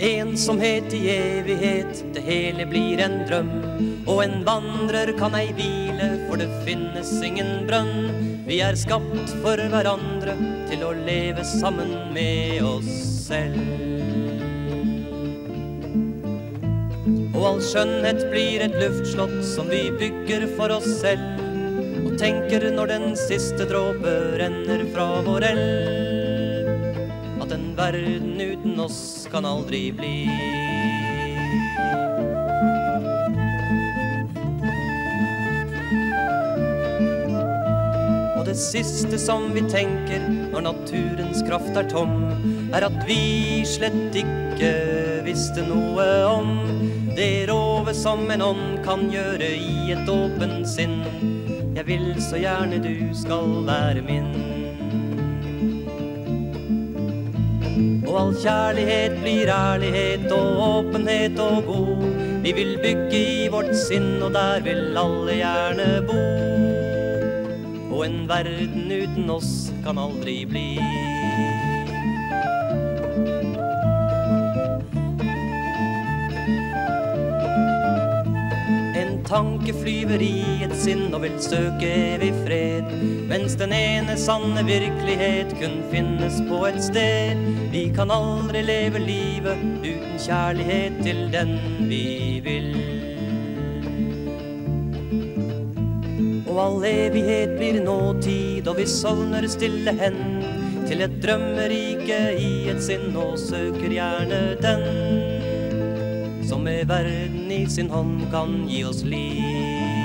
ensomhet i evighet, det hele blir en drøm. Og en vandrer kan ei hvile, for det finnes ingen brønn. Vi er skapt for hverandre, til å leve sammen med oss selv. Og all skjønnhet blir et luftslott som vi bygger for oss selv. Og tenker når den siste dråpe renner fra vår elv, verden uten oss kan aldri bli. Og det siste som vi tenker når naturens kraft er tom, er at vi slett ikke visste noe om det rovet som en ånd kan gjøre i et åpent sinn. Jeg vil så gjerne du skal være min. Og all kjærlighet blir ærlighet og åpenhet og god. Vi vil bygge i vårt sinn, og der vil alle gjerne bo. Og en verden uten oss kan aldri bli. En tanke flyver i et sinn og vil søke evig fred, mens den ene sanne virkelighet kun finnes på et sted. Vi kan aldri leve livet uten kjærlighet til den vi vil. Og all evighet blir nåtid, og vi sovner stille hen til et drømmerike i et sinn og søker gjerne den med verden i sin hånd kan gi oss liv.